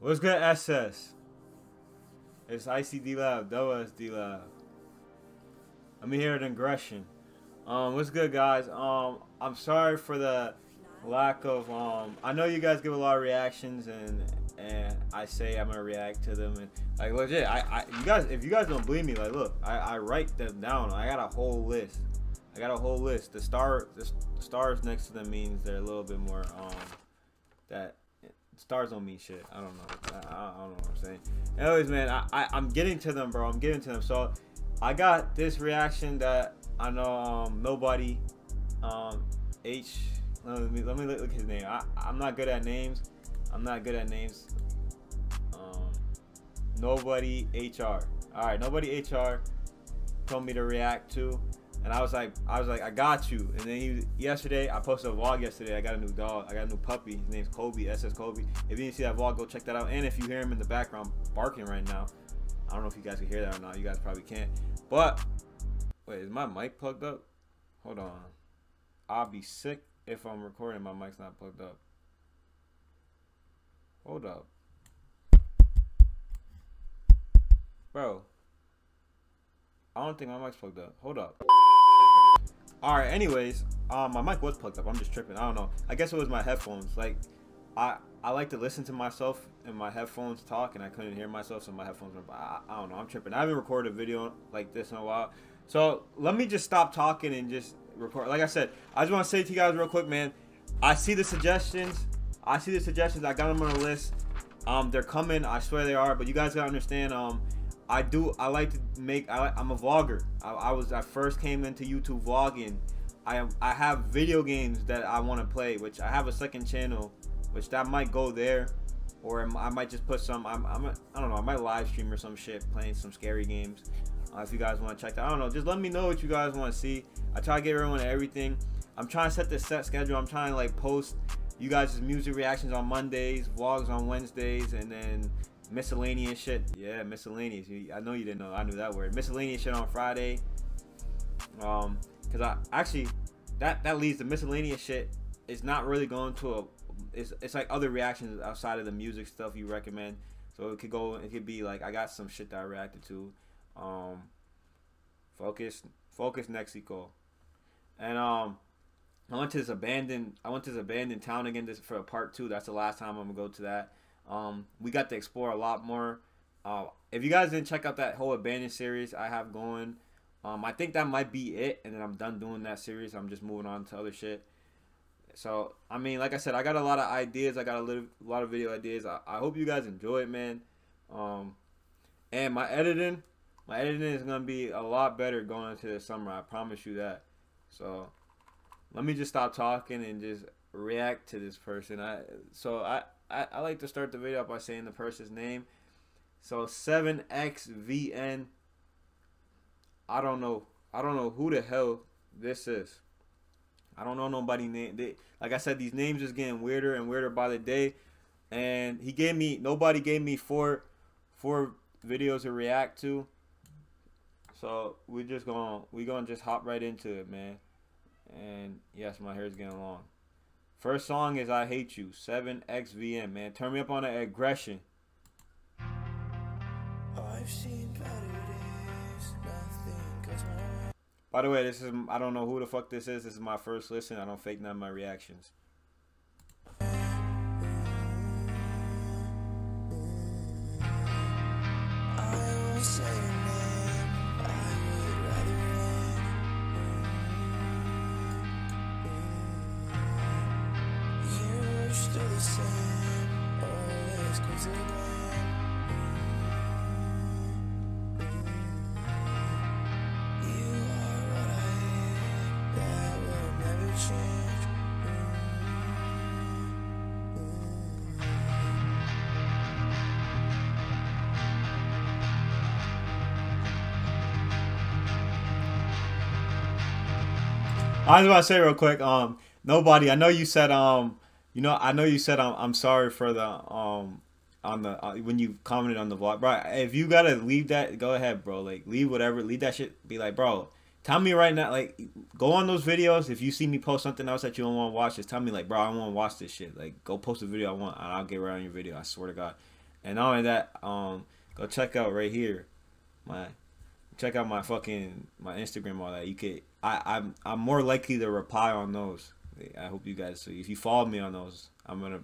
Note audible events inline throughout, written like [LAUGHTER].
What's good, SS? It's ICD Lab, WSD Lab. I'm here at Ingression. Um, what's good, guys? Um, I'm sorry for the lack of um. I know you guys give a lot of reactions, and and I say I'm gonna react to them, and like legit, I, I you guys, if you guys don't believe me, like look, I, I write them down. I got a whole list. I got a whole list. The star, the stars next to them means they're a little bit more um that stars don't mean shit. I don't know. I, I, don't know what I'm saying. Anyways, man, I, I I'm getting to them, bro. I'm getting to them. So I got this reaction that I know um nobody um H let me let me look, look his name. I I'm not good at names. I'm not good at names. Um nobody HR. All right, nobody HR told me to react to and I was like, I was like, I got you. And then he yesterday, I posted a vlog yesterday. I got a new dog. I got a new puppy. His name's Kobe, SS Kobe. If you didn't see that vlog, go check that out. And if you hear him in the background barking right now, I don't know if you guys can hear that or not. You guys probably can't. But wait, is my mic plugged up? Hold on. I'll be sick if I'm recording. My mic's not plugged up. Hold up, bro. I don't think my mic's plugged up. Hold up. All right. Anyways, um, my mic was plugged up. I'm just tripping. I don't know. I guess it was my headphones. Like, I I like to listen to myself in my headphones talk, and I couldn't hear myself, so my headphones were. I, I don't know. I'm tripping. I haven't recorded a video like this in a while. So let me just stop talking and just record. Like I said, I just want to say to you guys real quick, man. I see the suggestions. I see the suggestions. I got them on a list. Um, they're coming. I swear they are. But you guys gotta understand. Um, I do. I like to make. I, am a vlogger. I, I, was. I first came into YouTube vlogging. I I have video games that I want to play, which I have a second channel, which that might go there, or I might just put some. I'm. I'm a, I don't know. I might live stream or some shit, playing some scary games. Uh, if you guys want to check that, I don't know. Just let me know what you guys want to see. I try to give everyone everything. I'm trying to set this set schedule. I'm trying to like post you guys' music reactions on Mondays, vlogs on Wednesdays, and then miscellaneous shit. Yeah, miscellaneous. I know you didn't know. I knew that word. Miscellaneous shit on Friday. Um, cause I actually that that leads to miscellaneous shit. It's not really going to a. It's it's like other reactions outside of the music stuff you recommend. So it could go. It could be like I got some shit that I reacted to. Um, focus focus Mexico, and um. I went to this abandoned. I went to this abandoned town again this for a part two. That's the last time I'm gonna go to that. Um, we got to explore a lot more. Uh, if you guys didn't check out that whole abandoned series I have going, um, I think that might be it, and then I'm done doing that series. I'm just moving on to other shit. So I mean, like I said, I got a lot of ideas. I got a little, a lot of video ideas. I, I hope you guys enjoy it, man. Um, and my editing, my editing is gonna be a lot better going into the summer. I promise you that. So let me just stop talking and just react to this person. I so I I, I like to start the video by saying the person's name. So 7XVN. I don't know. I don't know who the hell this is. I don't know nobody name. They, like I said, these names is getting weirder and weirder by the day. And he gave me nobody gave me four four videos to react to. So we're just gonna we gonna just hop right into it, man. And yes, my hair's getting long. First song is I Hate You, 7XVN, man. Turn me up on the aggression. By the way, this is I don't know who the fuck this is. This is my first listen. I don't fake none of my reactions. I was about to say real quick, um, nobody. I know you said, um, you know, I know you said, I'm, I'm sorry for the, um, on the uh, when you commented on the vlog, bro. If you gotta leave that, go ahead, bro. Like, leave whatever, leave that shit. Be like, bro, tell me right now, like, go on those videos. If you see me post something else that you don't want to watch, just tell me, like, bro, I want to watch this shit. Like, go post a video I want, and I'll get right on your video. I swear to God. And not only that, um, go check out right here, my check out my fucking my Instagram all that. You could I I'm I'm more likely to reply on those. I hope you guys see. If you follow me on those, I'm gonna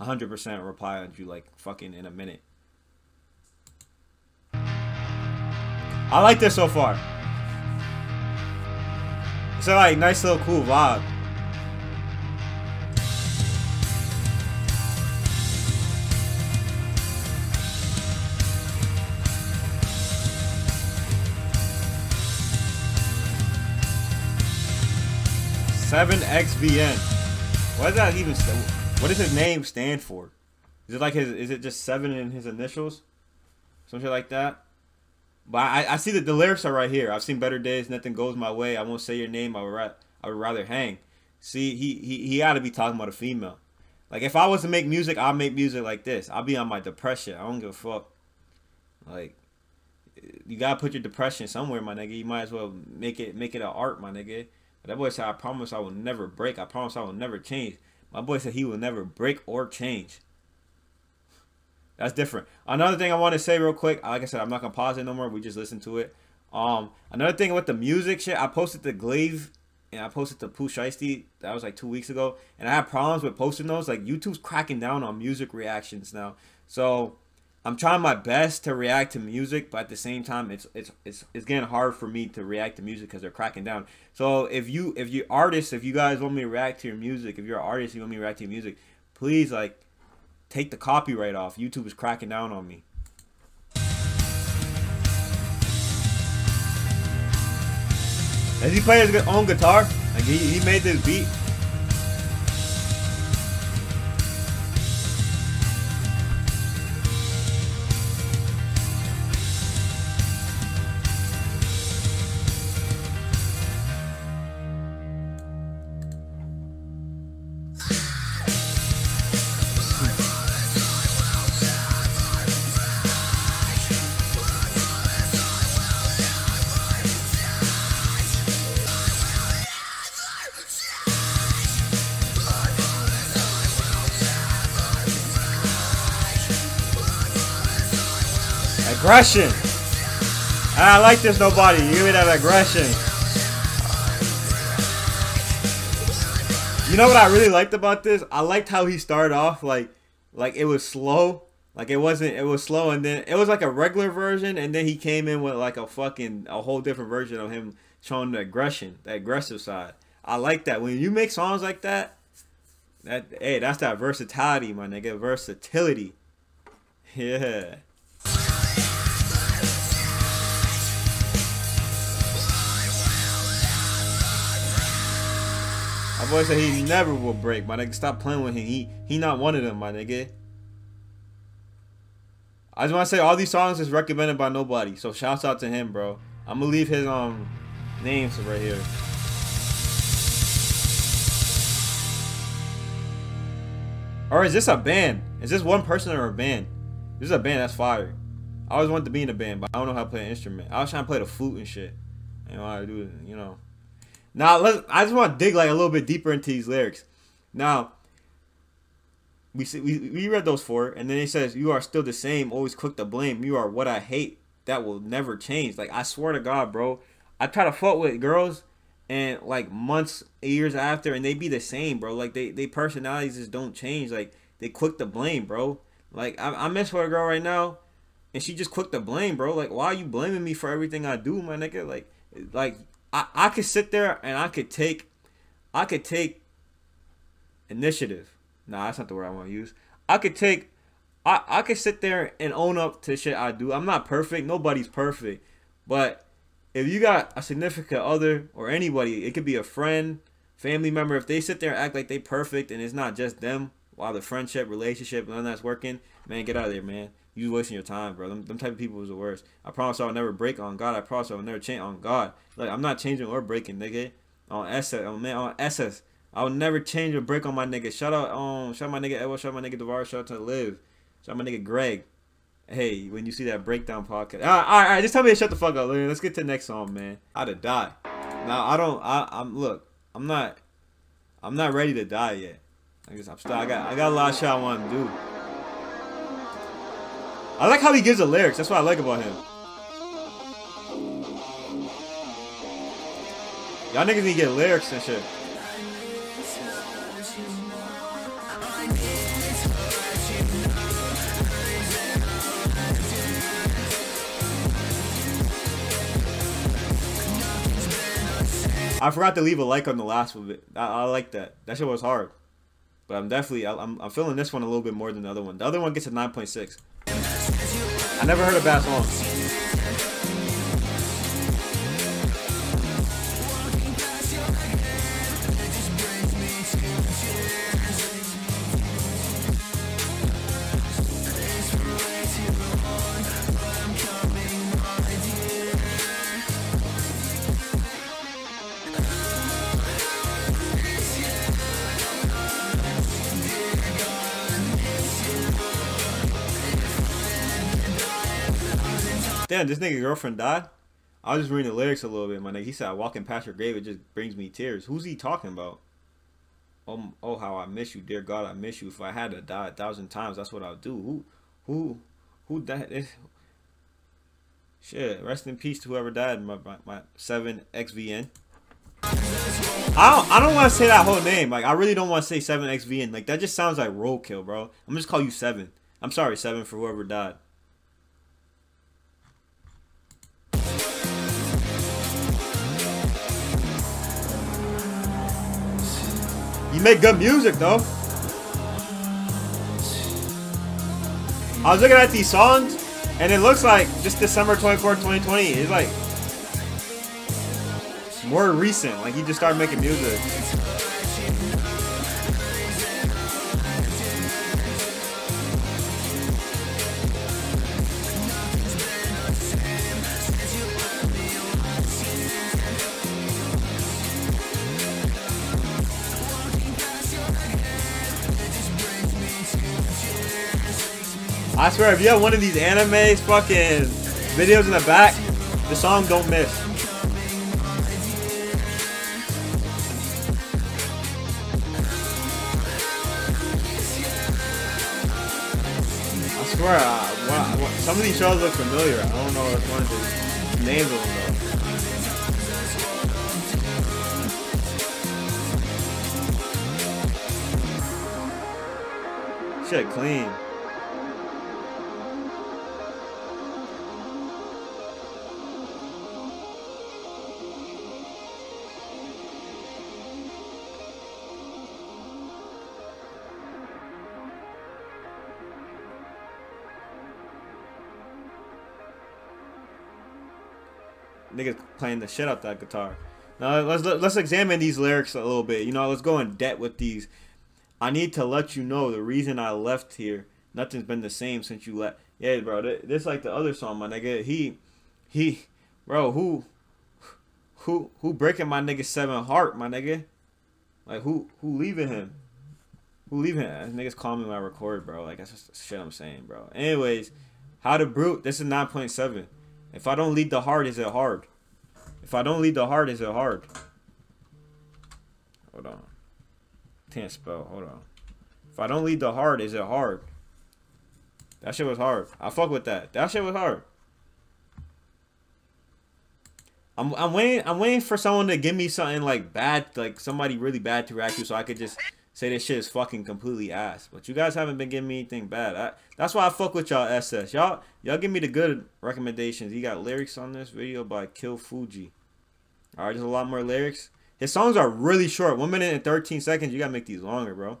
100% reply on you like fucking in a minute. I like this so far. It's a like nice little cool vibe. Seven XVN. What does that even stand? What does his name stand for? Is it like his? Is it just seven in his initials? Something like that. But I, I see that the lyrics are right here. I've seen better days. Nothing goes my way. I won't say your name. I would, ra- I would rather hang. See, he he he ought to be talking about a female. Like if I was to make music, I'd make music like this. I'll be on my depression. I don't give a fuck. Like you gotta put your depression somewhere, my nigga. You might as well make it make it an art, my nigga. That boy said, "I promise I will never break. I promise I will never change." My boy said he will never break or change. That's different. Another thing I want to say real quick, like I said, I'm not gonna pause it no more. We just listen to it. Um, another thing with the music shit, I posted the Glaive and I posted the Pooh Shiesty. That was like two weeks ago, and I had problems with posting those. Like YouTube's cracking down on music reactions now, so I'm trying my best to react to music, but at the same time, it's it's it's it's getting hard for me to react to music because they're cracking down. So if you if you artists, if you guys want me to react to your music, if you're an artist, you want me to react to your music, please like take the copyright off. YouTube is cracking down on me. Does he play his own guitar? Like he, he made this beat? Aggression. I like this nobody. You give me that aggression. You know what I really liked about this? I liked how he started off like like it was slow. Like it wasn't it was slow and then it was like a regular version and then he came in with like a fucking a whole different version of him showing the aggression, the aggressive side. I like that. When you make songs like that, that hey, that's that versatility, my nigga. Versatility. [LAUGHS] Yeah. My boy said he never will break, my nigga. Stop playing with him. He he not one of them, my nigga. I just want to say all these songs is recommended by nobody. So shouts out to him, bro. I'm gonna leave his um names right here. Or is this a band? Is this one person or a band? This is a band that's fire. I always wanted to be in a band, but I don't know how to play an instrument. I was trying to play the flute and shit. You know to do you know. Now let's. I just want to dig like a little bit deeper into these lyrics. Now we see, we we read those four, and then it says, "You are still the same, always quick to blame. You are what I hate. That will never change." Like I swear to God, bro. I try to fuck with girls, and like months, years after, and they be the same, bro. Like they they personalities just don't change. Like they quick to blame, bro. Like I, I mess with a girl right now, and she just quick to blame, bro. Like why are you blaming me for everything I do, my nigga? Like like I, I could sit there and I could take I could take initiative. Nah, that's not the word I want to use. I could take I, I could sit there and own up to shit I do. I'm not perfect. Nobody's perfect. But if you got a significant other or anybody, it could be a friend, family member, if they sit there and act like they perfect and it's not just them while the friendship, relationship, none that's working, man, get out of there, man. You wasting your time, bro. Them, them type of people is the worst. I promise I will never break on God. I promise I will never change on God. Like I'm not changing or breaking, nigga. On SS, on man, on SS. I will never change or break on my nigga. Shout out, um, shout out my nigga Edward, shout out my nigga Devar, shout out to Live, shout out my nigga Greg. Hey, when you see that breakdown podcast, all right, all right, all right just tell me to shut the fuck up. Let's get to the next song, man. I'd have died. Now I don't. I, I'm look. I'm not. I'm not ready to die yet. I guess I'm still. I got. I got a lot of shit I want to do. I like how he gives the lyrics. That's what I like about him. Y'all niggas need to get lyrics and shit. I forgot to leave a like on the last one. I, I like that. That shit was hard. But I'm definitely, I, I'm, I'm feeling this one a little bit more than the other one. The other one gets a 9.6. I never heard a bad song. This nigga girlfriend died. I was just reading the lyrics a little bit, my nigga. He said, "Walking past your grave, it just brings me tears." Who's he talking about? Oh, oh, how I miss you, dear God, I miss you. If I had to die a thousand times, that's what I'll do. Who, who, who died? Shit, rest in peace to whoever died. My my, my seven XVN. I don't, I don't want to say that whole name. Like, I really don't want to say seven XVN. Like, that just sounds like roadkill, bro. I'm just call you seven. I'm sorry, seven for whoever died. Make good music though. I was looking at these songs and it looks like just December 24, 2020. It's like more recent. Like he just started making music. I swear, if you have one of these animes fucking videos in the back, the song don't miss. I swear, uh, what, what, some of these shows look familiar. I don't know which ones the names of them though. Shit, clean. Niggas playing the shit out that guitar. Now let's let's examine these lyrics a little bit. You know, let's go in debt with these. I need to let you know the reason I left here. Nothing's been the same since you left. Yeah, bro. This like the other song, my nigga. He, he, bro. Who, who, who breaking my nigga seven heart, my nigga? Like who, who leaving him? Who leaving him? Niggas call me when I record, bro. Like that's just shit I'm saying, bro. Anyways, how to brute. This is nine point seven. If I don't lead the heart, is it hard? If I don't lead the heart, is it hard? Hold on. Can't spell. Hold on. If I don't lead the heart, is it hard? That shit was hard. I fuck with that. That shit was hard. I'm I'm waiting I'm waiting for someone to give me something like bad, like somebody really bad to react to, so I could just say this shit is fucking completely ass. But you guys haven't been giving me anything bad. I, that's why I fuck with y'all SS. Y'all y'all give me the good recommendations. You got lyrics on this video by Kill Fuji. Alright, there's a lot more lyrics. His songs are really short. One minute and 13 seconds. You gotta make these longer, bro.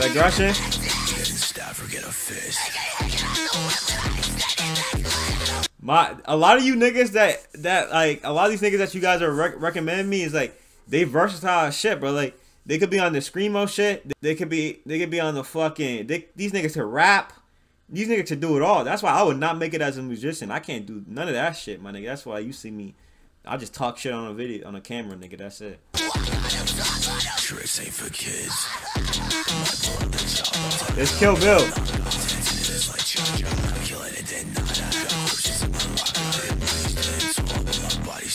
Digression. My a lot of you niggas that that like a lot of these niggas that you guys are rec recommending me is like they versatile shit, bro. Like they could be on the screamo shit. They could be they could be on the fucking. They, these niggas to rap. These niggas to do it all. That's why I would not make it as a musician. I can't do none of that shit, my nigga. That's why you see me. I just talk shit on a video on a camera, nigga. That's it. Tricks ain't for kids. Let's kill Bill.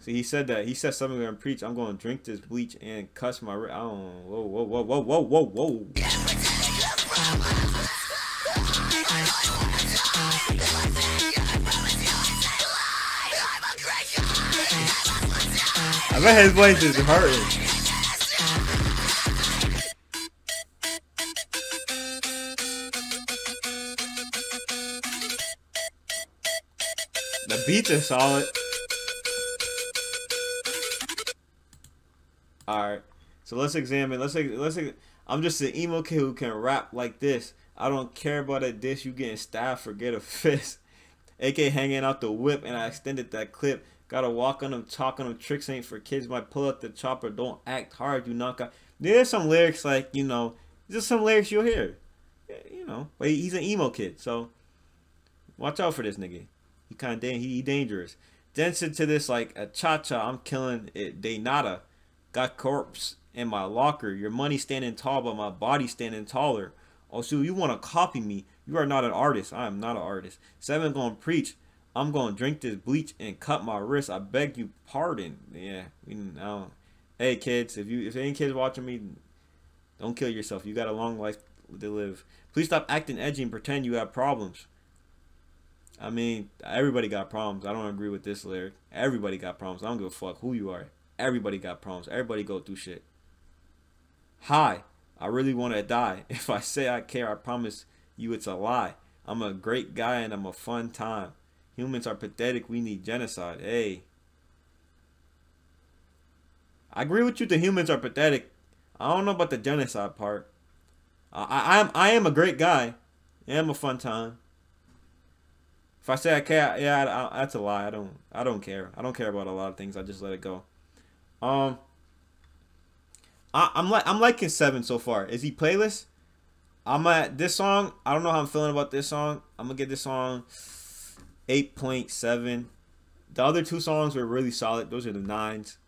See, he said that. He said seven gonna preach. I'm gonna drink this bleach and cuss my. I don't. Whoa, whoa, whoa, whoa, whoa, whoa, whoa. I bet his voice is hurting. The beats are solid. All right, so let's examine. Let's let's. I'm just an emo kid who can rap like this. I don't care about a dish. You getting stabbed, forget a fist. [LAUGHS] AK hanging out the whip, and I extended that clip. Gotta walk on them, talk on them. Tricks ain't for kids. Might pull up the chopper. Don't act hard. You knock out. There's some lyrics like you know, just some lyrics you'll hear. You know, but he's an emo kid, so watch out for this nigga. He kind of he, dangerous. Dance into this like a cha cha. I'm killing it. They nada. Got corpse in my locker. Your money standing tall, but my body standing taller. Oh, so you want to copy me? You are not an artist. I am not an artist. Seven gonna preach. I'm gonna drink this bleach and cut my wrist. I beg you pardon. Yeah, we know. Hey kids, if you if any kids watching me, don't kill yourself. You got a long life to live. Please stop acting edgy and pretend you have problems. I mean, everybody got problems. I don't agree with this lyric. Everybody got problems. I don't give a fuck who you are. Everybody got problems. Everybody go through shit. Hi, I really want to die. [LAUGHS] If I say I care, I promise you it's a lie. I'm a great guy and I'm a fun time. Humans are pathetic. We need genocide. Hey. I agree with you. The humans are pathetic. I don't know about the genocide part. I, I am I am a great guy. I am a fun time. If I say I care, yeah, I, I, that's a lie. I don't. I don't care. I don't care about a lot of things. I just let it go. Um, I, I'm like I'm liking seven so far. Is he playlist? I'm at this song. I don't know how I'm feeling about this song. I'm gonna get this song eight point seven. The other two songs were really solid. Those are the nines.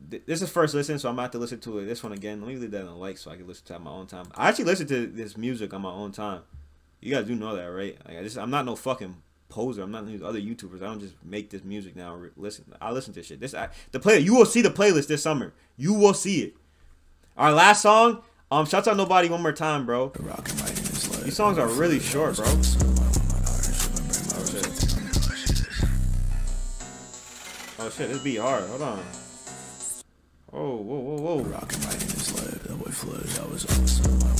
This is first listen, so I'm gonna have to listen to it. This one again. Let me leave that in the like so I can listen to it at my own time. I actually listen to this music on my own time. You guys do know that, right? Like I just, I'm not no fucking poser. I'm not these other YouTubers. I don't just make this music now. Listen, I listen to shit. This I, the play. You will see the playlist this summer. You will see it. Our last song. Um, shouts out nobody one more time, bro. These songs are really short, bro. Oh shit. This beat hard. Hold on. Oh, whoa, whoa, whoa. Rockin' right in his leg. That boy flooded. That was awesome.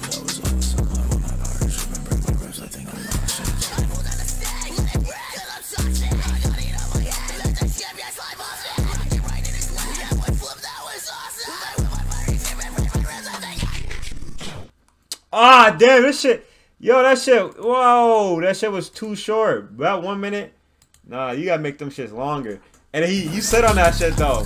Ah, damn, this shit. Yo, that shit. Whoa, that shit was too short. About one minute. Nah, you gotta make them shits longer. And he, you said on that shit though.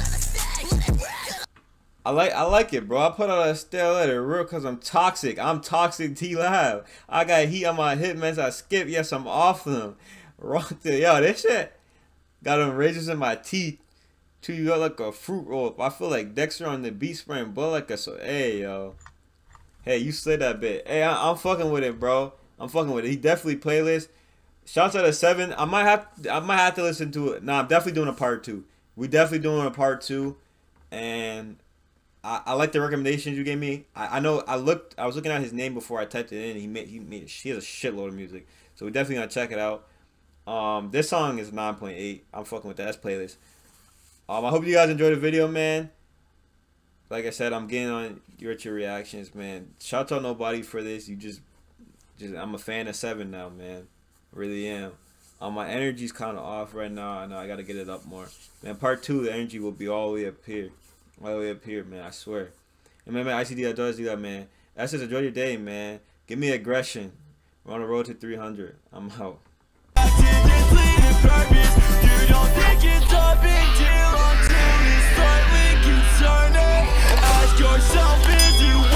I like, I like it, bro. I put on a stale letter real cause I'm toxic. I'm toxic T Lab. I got heat on my hip, man. I skip. Yes, I'm off them. [LAUGHS] Wrong thing. Yo, this shit got them razors in my teeth. Chew you like a fruit roll. I feel like Dexter on the beat spraying blood like a so. Hey, yo. Hey, you slid that bit. Hey, I, am fucking with it, bro. I'm fucking with it. He definitely playlist. Shouts out to seven. I might have I might have to listen to it. Nah, I'm definitely doing a part two. We definitely doing a part two, and I, I like the recommendations you gave me. I, I know I looked I was looking at his name before I typed it in. He made he made he has a shitload of music, so we definitely gonna check it out. Um, this song is nine point eight. I'm fucking with that. That's playlist. Um, I hope you guys enjoyed the video, man like I said, I'm getting on your your reactions, man. Shout out nobody for this. You just, just I'm a fan of Seven now, man. Really am. Um, my energy's kind of off right now. I know I gotta get it up more. Man, part two, the energy will be all the way up here, all the way up here, man. I swear. And man, man ICD I does do that, man. That's just enjoy your day, man. Give me aggression. We're on the road to 300. I'm out. You don't think it's big deal until ask yourself, is he